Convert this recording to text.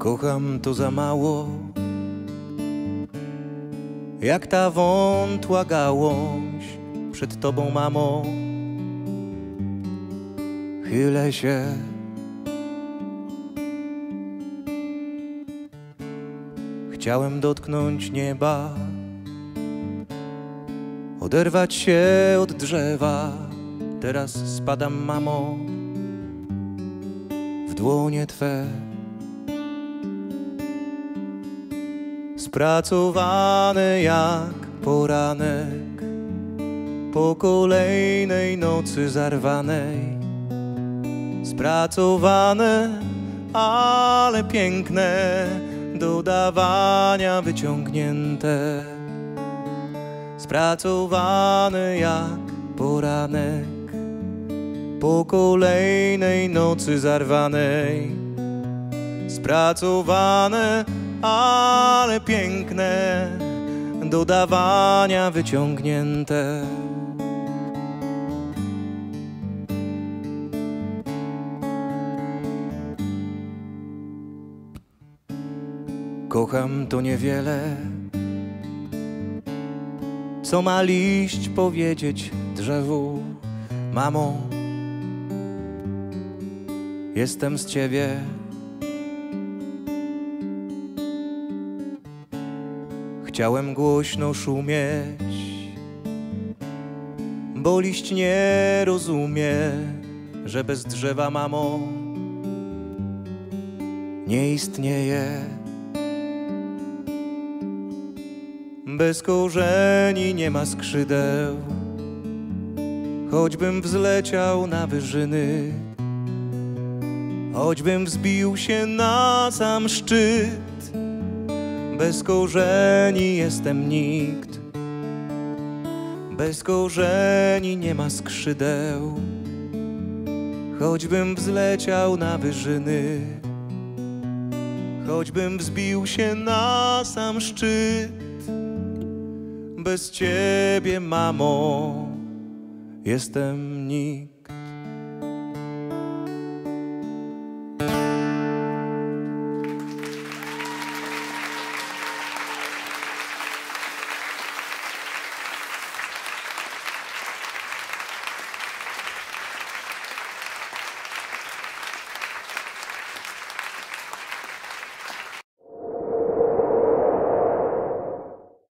Kocham to za mało, jak ta wątła gałąź przed tobą, mamo. Chylę się. Chciałem dotknąć nieba, oderwać się od drzewa. Teraz spadam, mamo, w dłonie twe. Spracowany jak poranek po kolejnej nocy zarwanej. Spracowane, ale piękne, do dawania wyciągnięte. Spracowany jak poranek po kolejnej nocy zarwanej. Spracowane, ale piękne, do dawania wyciągnięte. Kocham to niewiele, co ma liść powiedzieć drzewu, mamo. Jestem z ciebie. Chciałem głośno szumieć, bo liść nie rozumie, że bez drzewa, mamo, nie istnieje. Bez korzeni nie ma skrzydeł, choćbym wzleciał na wyżyny, choćbym wzbił się na sam szczyt. Bez korzeni jestem nikt, bez korzeni nie ma skrzydeł, choćbym wzleciał na wyżyny, choćbym wzbił się na sam szczyt. Bez ciebie, mamo, jestem nikt.